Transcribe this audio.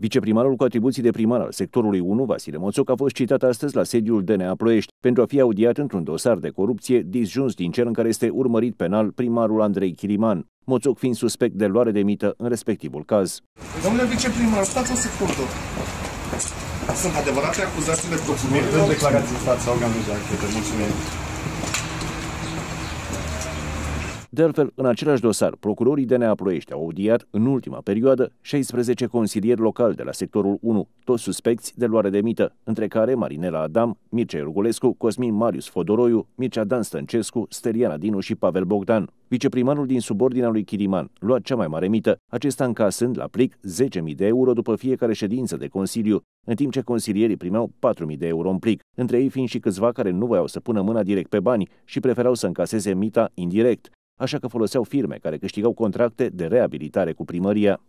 Viceprimarul cu atribuții de primar al sectorului 1, Vasile Moțoc, a fost citat astăzi la sediul DNA Ploiești pentru a fi audiat într-un dosar de corupție disjuns din cer în care este urmărit penal primarul Andrei Chiriman, Moțoc fiind suspect de luare de mită în respectivul caz. Domnule viceprimar, stați o secundă. Sunt adevărate acuzațiile procurorilor? Dăm declarații în fața organului de anchetă. Mulțumim. De altfel, în același dosar, procurorii DNA Ploiești au audiat în ultima perioadă 16 consilieri locali de la sectorul 1, toți suspecți de luare de mită, între care Marinela Adam, Mircea Iorgulescu, Cosmin Marius Fodoroiu, Mircea Dan Stăncescu, Steliana Dinu și Pavel Bogdan. Viceprimarul din subordinea lui Chiriman lua cea mai mare mită, acesta încasând la plic 10.000 de euro după fiecare ședință de consiliu, în timp ce consilierii primeau 4.000 de euro în plic, între ei fiind și câțiva care nu voiau să pună mâna direct pe bani și preferau să încaseze mita indirect așa că foloseau firme care câștigau contracte de reabilitare cu primăria.